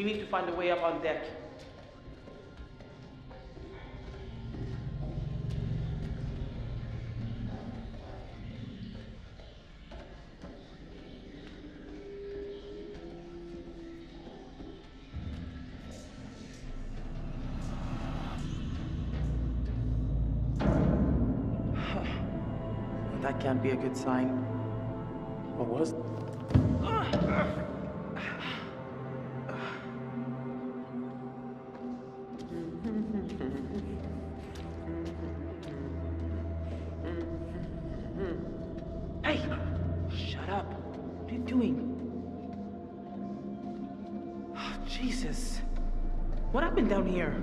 We need to find a way up on deck. That can't be a good sign. What was? Doing? Oh, Jesus. What happened down here?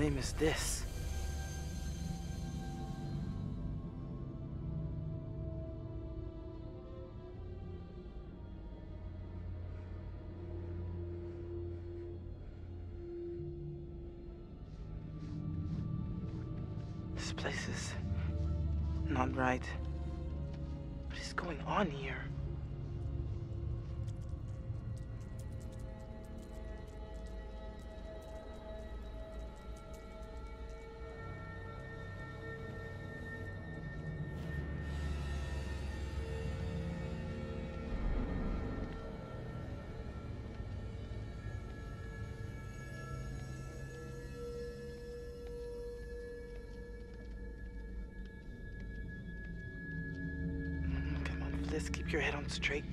Name is this? This place is not right. What is going on here? Fliss, keep your head on straight.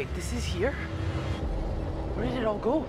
Wait, this is here? Where did it all go?